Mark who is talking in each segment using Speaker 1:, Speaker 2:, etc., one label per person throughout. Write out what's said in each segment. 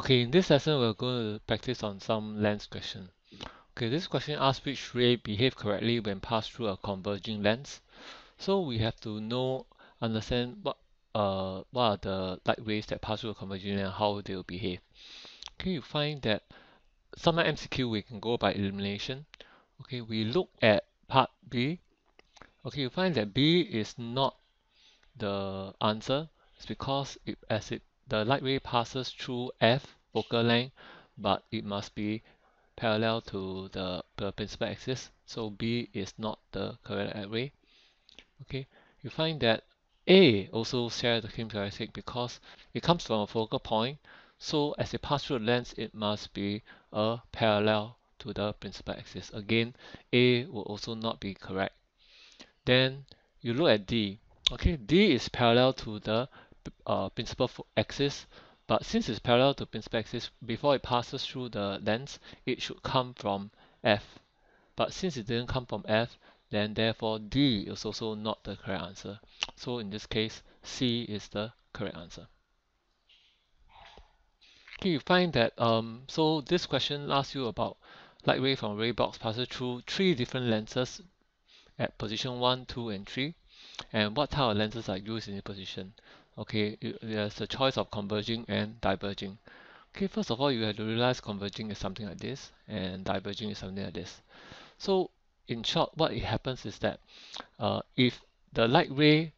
Speaker 1: Okay, in this lesson, we're going to practice on some lens question. Okay, this question asks which ray behave correctly when passed through a converging lens. So we have to know, understand what uh what are the light rays that pass through a converging lens and how they will behave. Okay, you find that some MCQ we can go by elimination. Okay, we look at part B. Okay, you find that B is not the answer. It's because it, as it the light ray passes through F focal length, but it must be parallel to the, the principal axis. So B is not the correct ray. Okay, you find that A also shares the same characteristic because it comes from a focal point. So as it passes through the lens, it must be a parallel to the principal axis. Again, A will also not be correct. Then you look at D. Okay, D is parallel to the uh, principal axis but since it's parallel to principal axis before it passes through the lens it should come from F. But since it didn't come from F then therefore D is also not the correct answer. So in this case C is the correct answer. Okay you find that um so this question asks you about light ray from ray box passes through three different lenses at position 1 2 and 3 and what type of lenses are used in this position okay there's a choice of converging and diverging. Okay first of all you have to realize converging is something like this and diverging is something like this. So in short what it happens is that uh, if the light ray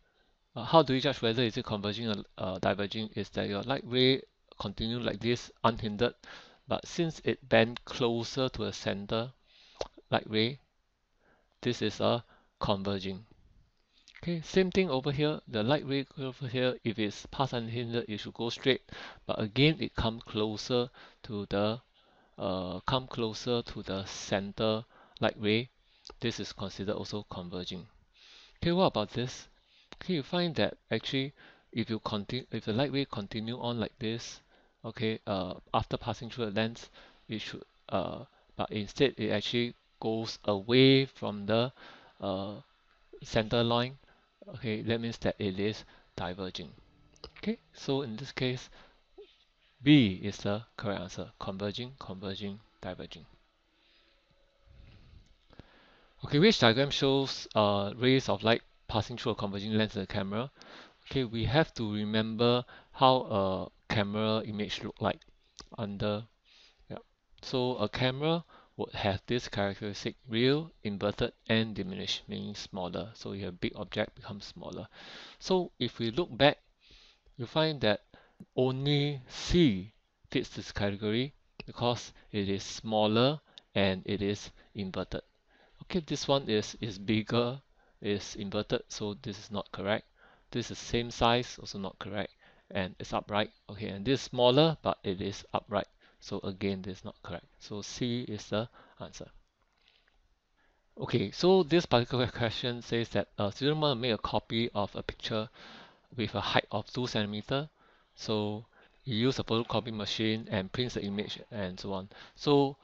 Speaker 1: uh, how do you judge whether is it converging or uh, diverging is that your light ray continue like this unhindered but since it bend closer to the center light ray this is a converging Okay, same thing over here. The light ray over here, if it's pass unhindered, it should go straight. But again, it come closer to the uh, come closer to the center light ray. This is considered also converging. Okay, what about this? Okay, you find that actually, if you continue, if the light ray continue on like this, okay, uh, after passing through the lens, it should, uh, but instead it actually goes away from the uh, center line okay that means that it is diverging. Okay so in this case B is the correct answer. Converging converging diverging. Okay which diagram shows uh, rays of light passing through a converging lens in the camera? Okay we have to remember how a camera image look like under yeah. so a camera would have this characteristic real, inverted, and diminished, meaning smaller. So your big object becomes smaller. So if we look back, you find that only C fits this category because it is smaller and it is inverted. Okay, this one is, is bigger, is inverted, so this is not correct. This is same size, also not correct. And it's upright. Okay, and this is smaller, but it is upright. So again, this is not correct. So C is the answer. Okay, so this particular question says that a student want to make a copy of a picture with a height of 2 centimeter. So you use a photocopy machine and prints the image and so on. So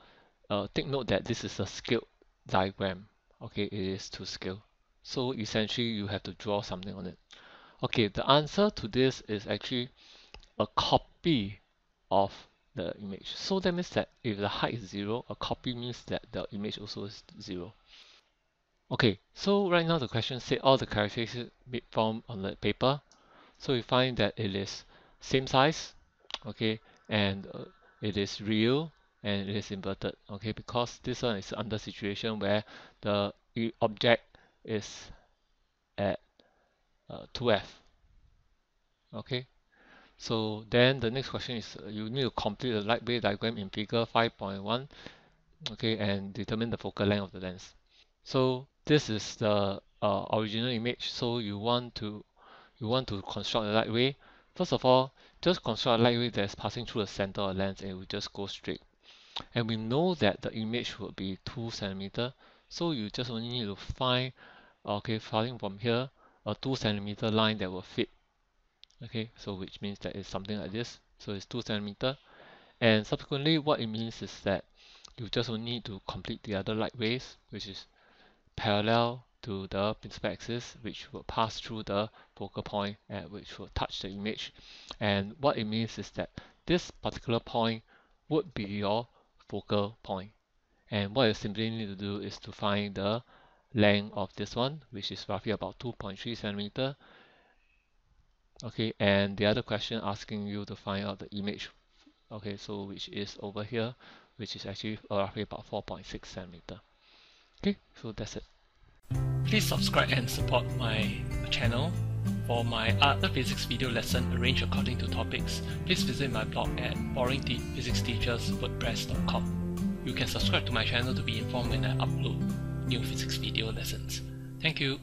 Speaker 1: uh, take note that this is a scaled diagram. Okay, it is to scale. So essentially you have to draw something on it. Okay, the answer to this is actually a copy of the image. So that means that if the height is 0, a copy means that the image also is 0. Okay, so right now the question said all the characteristics formed on the paper. So we find that it is same size, okay, and uh, it is real and it is inverted, okay, because this one is under situation where the object is at uh, 2f, okay. So then the next question is uh, you need to complete the light ray diagram in figure 5.1 okay and determine the focal length of the lens. So this is the uh, original image. So you want to you want to construct the light ray first of all just construct a light ray that's passing through the center of the lens and it will just go straight. And we know that the image would be 2 centimeter. So you just only need to find okay starting from here a 2 centimeter line that will fit okay so which means that it's something like this. So it's 2 centimeter. And subsequently what it means is that you just only need to complete the other light rays which is parallel to the principal axis which will pass through the focal point and which will touch the image. And what it means is that this particular point would be your focal point. And what you simply need to do is to find the length of this one which is roughly about 2.3 centimeter okay and the other question asking you to find out the image okay so which is over here which is actually uh, roughly about 4.6 centimeter. Okay so that's it.
Speaker 2: Please subscribe and support my channel for my other physics video lesson arranged according to topics. Please visit my blog at boringphysics.wordpress.com you can subscribe to my channel to be informed when I upload new physics video lessons. Thank you